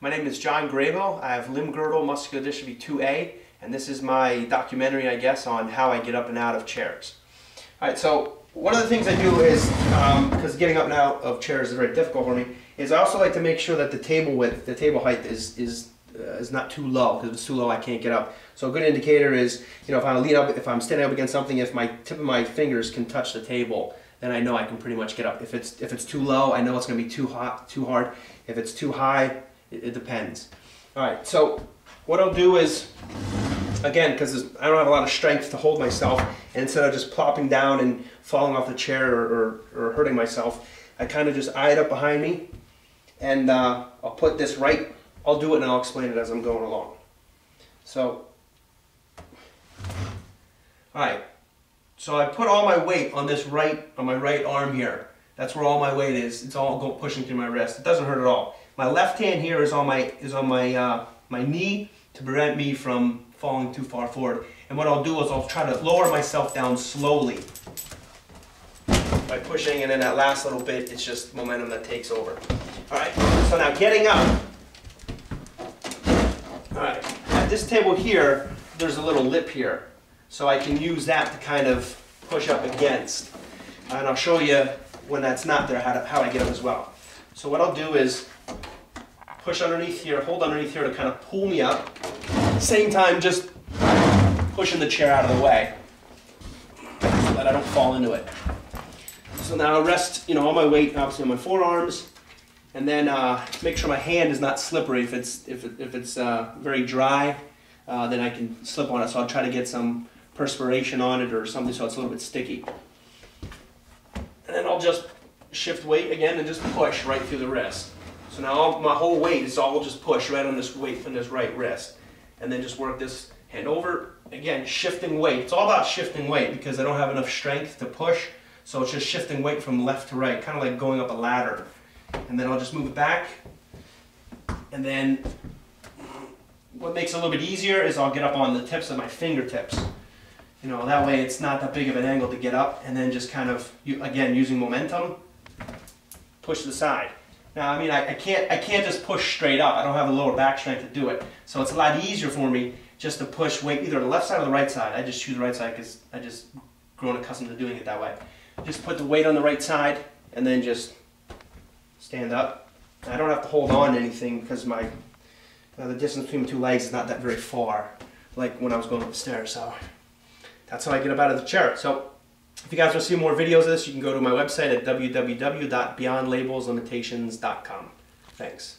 My name is John Graybill. I have limb girdle muscular dystrophy 2A, and this is my documentary, I guess, on how I get up and out of chairs. All right, so one of the things I do is, because um, getting up and out of chairs is very difficult for me, is I also like to make sure that the table width, the table height is, is, uh, is not too low, because if it's too low I can't get up. So a good indicator is, you know, if I lean up, if I'm standing up against something, if my tip of my fingers can touch the table, then I know I can pretty much get up. If it's, if it's too low, I know it's going to be too hot, too hard. If it's too high, it, it depends. All right, so what I'll do is, again, because I don't have a lot of strength to hold myself, and instead of just plopping down and falling off the chair or, or, or hurting myself, I kind of just eye it up behind me, and uh, I'll put this right, I'll do it and I'll explain it as I'm going along. So, all right, so I put all my weight on this right, on my right arm here. That's where all my weight is. It's all go pushing through my wrist. It doesn't hurt at all. My left hand here is on my is on my uh, my knee to prevent me from falling too far forward. And what I'll do is I'll try to lower myself down slowly by pushing, and then that last little bit, it's just momentum that takes over. All right. So now getting up. All right. At this table here, there's a little lip here, so I can use that to kind of push up against. And I'll show you when that's not there how, to, how I get up as well. So what I'll do is push underneath here, hold underneath here to kind of pull me up. Same time, just pushing the chair out of the way so that I don't fall into it. So now I rest, you know, all my weight obviously on my forearms, and then uh, make sure my hand is not slippery. If it's if, it, if it's uh, very dry, uh, then I can slip on it. So I'll try to get some perspiration on it or something so it's a little bit sticky. And then I'll just shift weight again and just push right through the wrist. So now all, my whole weight is all just push right on this weight on this right wrist. And then just work this hand over. Again, shifting weight. It's all about shifting weight because I don't have enough strength to push. So it's just shifting weight from left to right, kind of like going up a ladder. And then I'll just move it back. And then what makes it a little bit easier is I'll get up on the tips of my fingertips. You know, that way it's not that big of an angle to get up and then just kind of, again, using momentum, push the side. Now, I mean, I, I, can't, I can't just push straight up. I don't have the lower back strength to do it. So it's a lot easier for me just to push weight either the left side or the right side. I just choose the right side because I just grown accustomed to doing it that way. Just put the weight on the right side and then just stand up. I don't have to hold on to anything because my the distance between my two legs is not that very far, like when I was going up the stairs. So that's how I get up out of the chair. So if you guys want to see more videos of this, you can go to my website at www.beyondlabelslimitations.com. Thanks.